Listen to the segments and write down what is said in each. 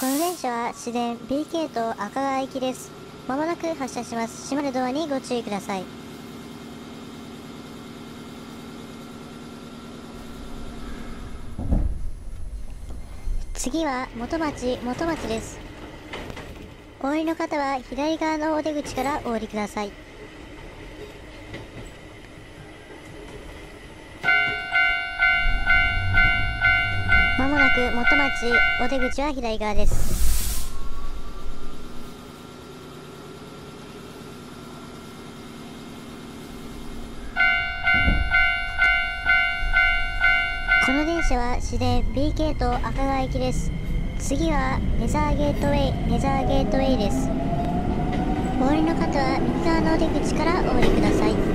この電車は市電 BK と赤川行きです。まもなく発車します。閉まるドアにご注意ください。次は元町元町です。お降りの方は左側のお出口からお降りください。まもなく元町お出口は左側です。この電車は市電 BK と赤川行きです。次はネザーゲートウェイ、ネザーゲートウェイです。お降りの方は右側のお出口からお降りください。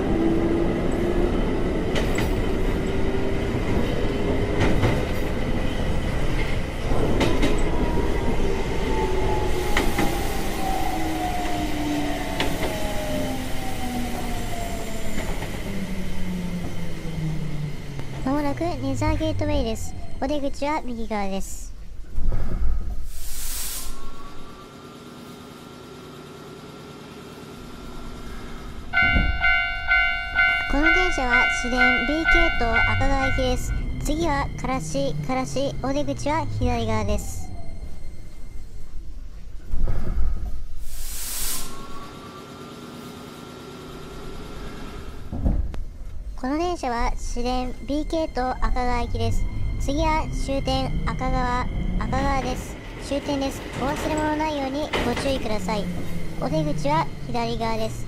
なくネザーゲートウェイです。お出口は右側です。この電車は市電 BK と赤川行きです。次はからし、からし、お出口は左側です。この電車は市電 BK と赤川行きです。次は終点赤川、赤川です。終点です。お忘れ物ないようにご注意ください。お出口は左側です。